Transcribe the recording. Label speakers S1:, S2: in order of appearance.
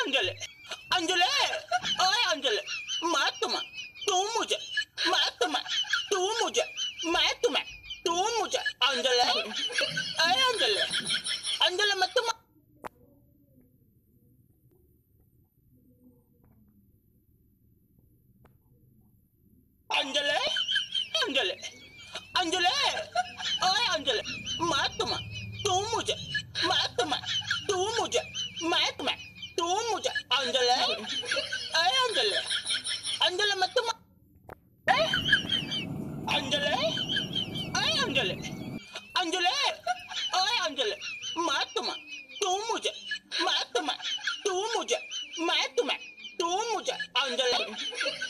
S1: अंजलि अंजलि ओए अंजलि मैं तुम्हें तू मुझे मैं तुम्हें तू मुझे मैं तुम्हें तू मुझे अंजलि ओए अंजलि अंजलि मैं तुम्हें अंजलि अंजलि अंजलि अंजुले। अंजुले! ओए अंजुले, मैं तुम्हें, तू मुझे, मैं तुम्हें, तू मुझे, मैं तुम्हें, तू मुझे, अंजुले।